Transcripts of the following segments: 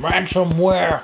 ransomware.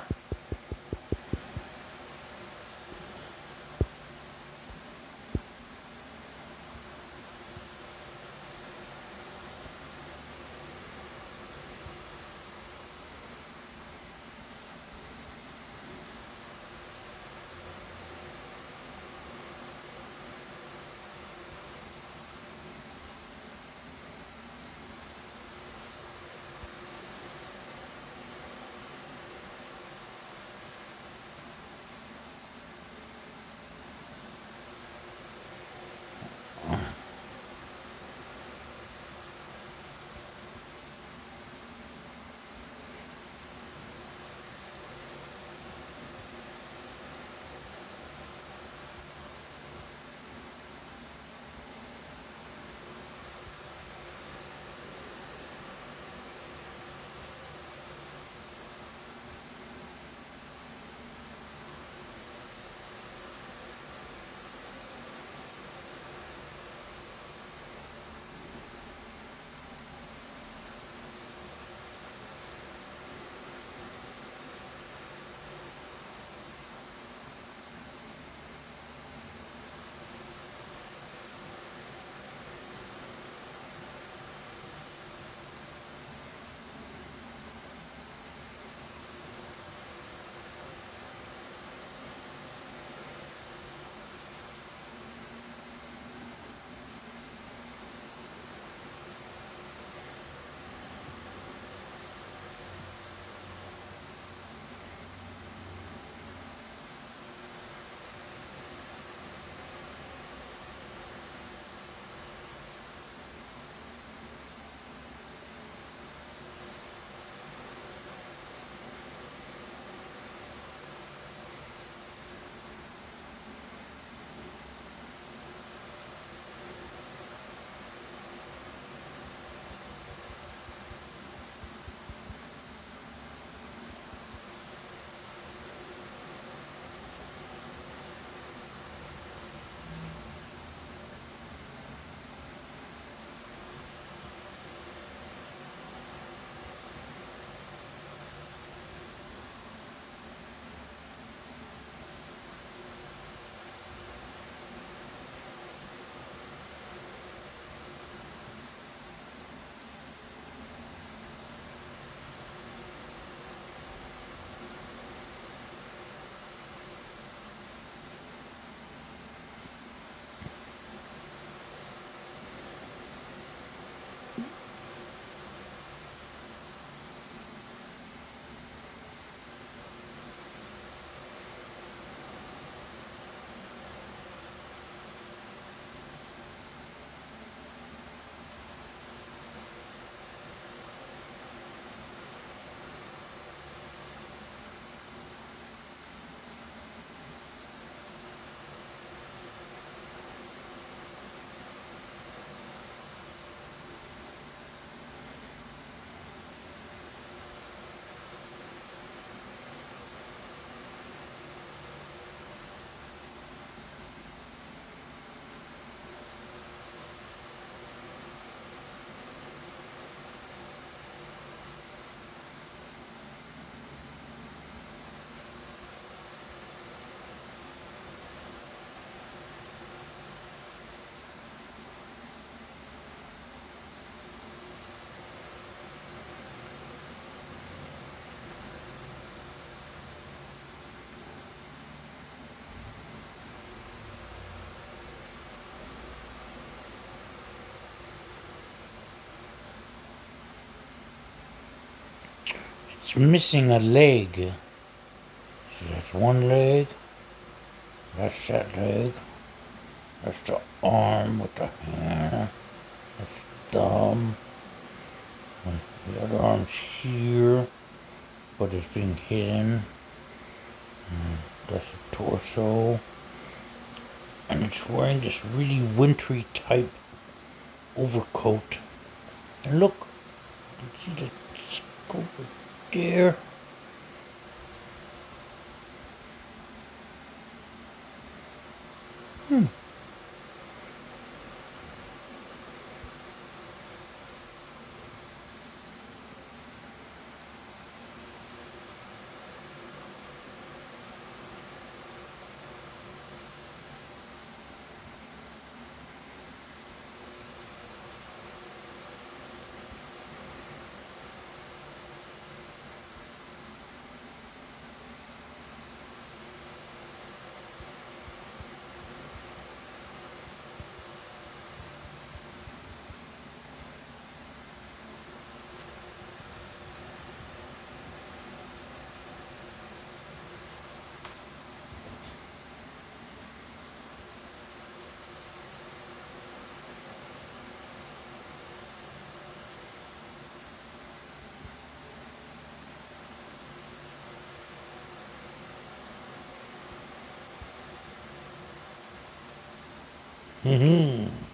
It's missing a leg. So that's one leg. That's that leg. That's the arm with the hand. That's the thumb. And the other arm's here, but it's being hidden. And that's the torso. And it's wearing this really wintry type overcoat. And look, you see the scope right hmm. there? Hmm. Mm-hmm.